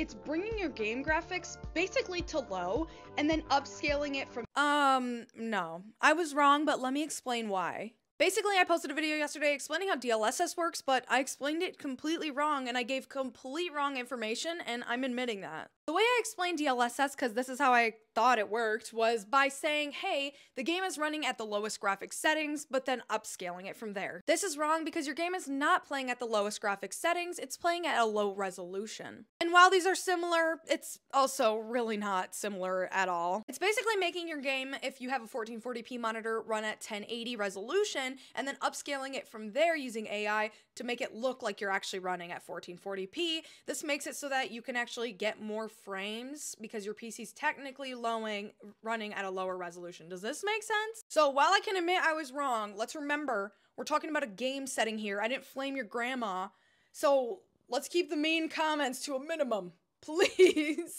it's bringing your game graphics basically to low and then upscaling it from Um, no. I was wrong, but let me explain why. Basically, I posted a video yesterday explaining how DLSS works, but I explained it completely wrong and I gave complete wrong information, and I'm admitting that. The way I explained DLSS, because this is how I thought it worked, was by saying, hey, the game is running at the lowest graphics settings, but then upscaling it from there. This is wrong because your game is not playing at the lowest graphics settings, it's playing at a low resolution. And while these are similar, it's also really not similar at all. It's basically making your game, if you have a 1440p monitor, run at 1080 resolution, and then upscaling it from there using AI to make it look like you're actually running at 1440p. This makes it so that you can actually get more frames because your PC's technically lowing, running at a lower resolution. Does this make sense? So while I can admit I was wrong, let's remember we're talking about a game setting here. I didn't flame your grandma. So let's keep the mean comments to a minimum, please.